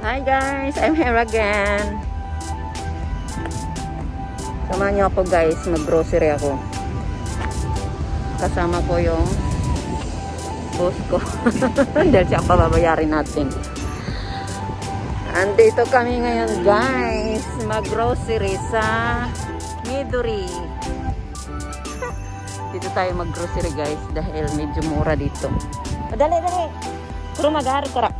Hi guys, I'm here again. Samahan niyo ako guys, mag-grocery ako. Kasama ko yung boss ko. Dahil siya pababayarin natin. Andito kami ngayon guys, mag-grocery sa Midori. Dito tayo mag-grocery guys dahil medyo mura dito. O, dali. Puro mag-aaral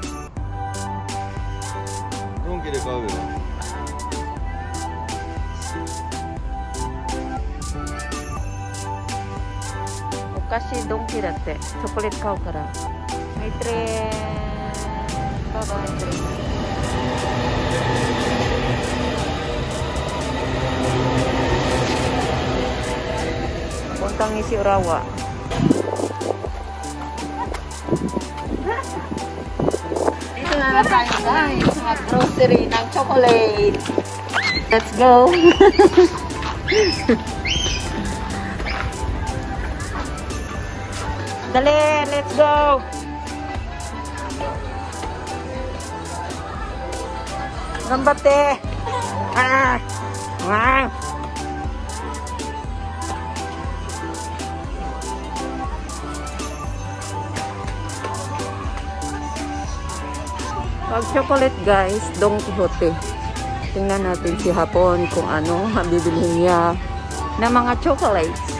ドンキで買うよお菓子ドンキだって。チョコレート買うから。はい、トレーン。バイバイ、トレーン。Puntang isi Urawa. Na tayo guys. Chocolate. Let's go. Dali, let's go. Gambate. Ah. Ah. Pag chocolate guys, Don Quixote. Tingnan natin si Hapon kung ano ang bibilhin niya na mga chocolates.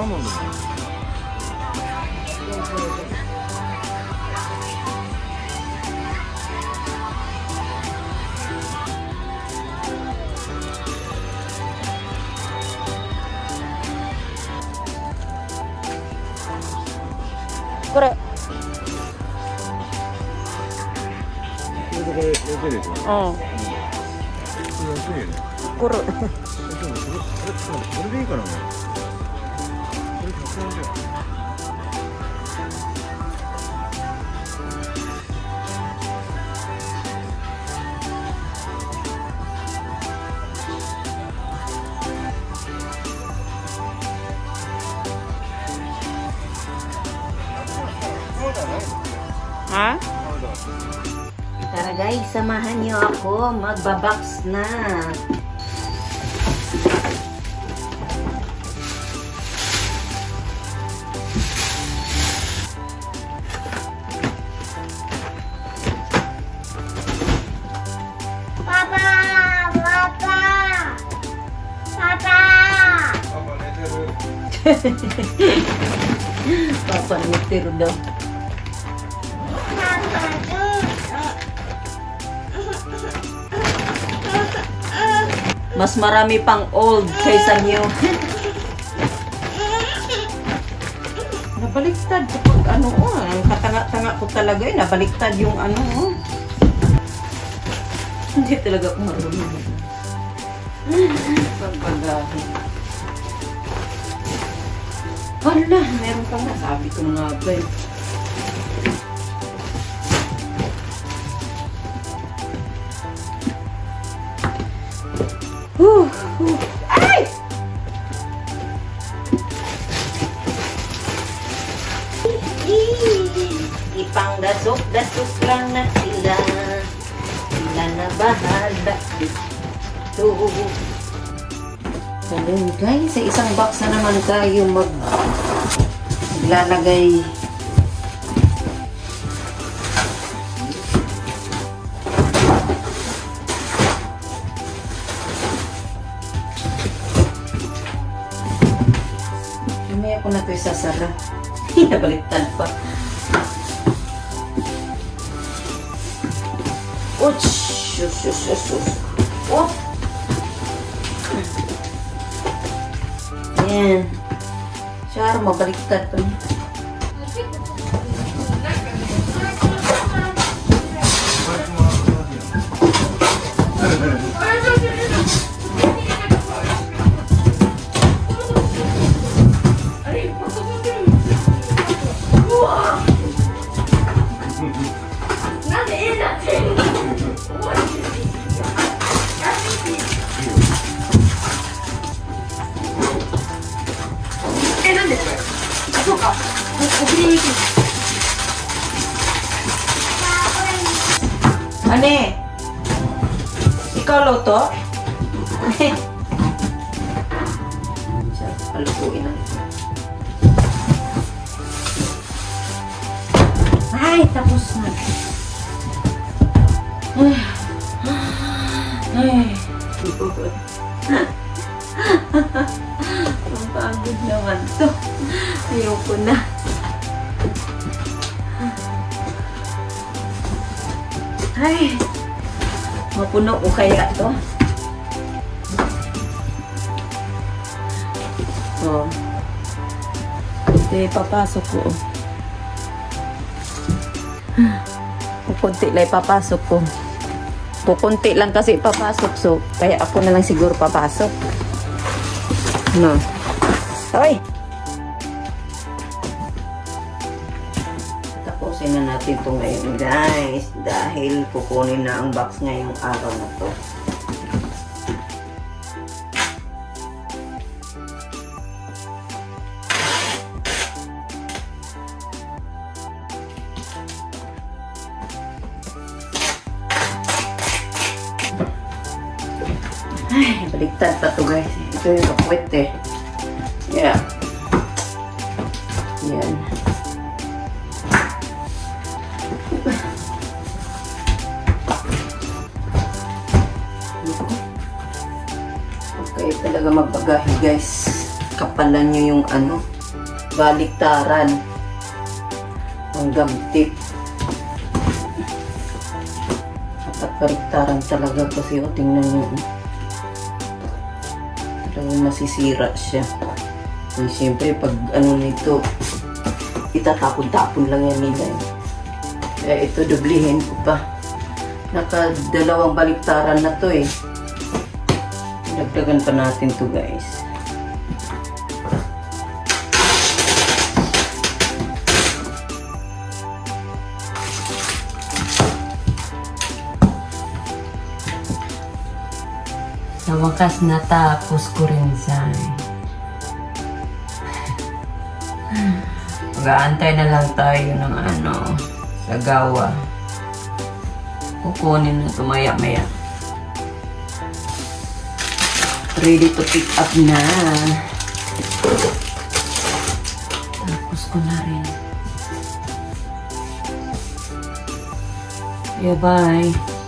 アこれこれ安いですよね。うん。これ安いよね。これ。これでいいからね。Ha? Tara guys, samahan niyo ako. Magbabox na. Papa, Papa! Papa! letero daw. Mas marami pang old kaysa new. Nabaliktad kapag ano, oh, ang katanga-tanga ko talaga eh, nabaliktad yung ano, oh. Hindi talaga ako marunong. Pagpagahin. Hala, meron pa nga. Sabi ko na nga Ay! Ipang dasok-dasos lang na sila. Sila na bahala dito. Ganun guys, sa isang box na naman tayo mag maglalagay Mamaya ko na ito isasara. Nabaliktad pa. Uch! Sus, sus, sus, sus. Oh! Yan. Char, mabaliktad pa niya. Ane? Ikaw luto? Siya, palutuin na. Ay, tapos na. Ay. Ang pagod naman to. Ayoko na. Ay, mapuno ko kaya to. Oh. Ito papasok ko. Kukunti lang papasok ko. Kukunti lang kasi papasok so kaya ako na lang siguro papasok. No. Hoy! Tapusin na natin ito ngayon guys dahil kukunin na ang box ngayong araw na to. Ay, baliktad pa to guys. Ito yung kapuwet eh. Yeah. Yan. Magbagahe guys. Kapalan nyo yung ano, baliktaran. Ang gamtip. Dapat baliktaran talaga kasi o tingnan nyo. Talagang masisira siya. So, siyempre, pag ano nito, itatapon-tapon lang yan nila. eh. Kaya ito, dublihin ko pa. Nakadalawang baliktaran na to eh. Dagdagan pa natin to guys. Sa wakas natapos ko rin. Mag-aantay na lang tayo ng ano, sa gawa. Kukunin na ito Ready to pick up na. Tapos ko na rin. Yeah, bye.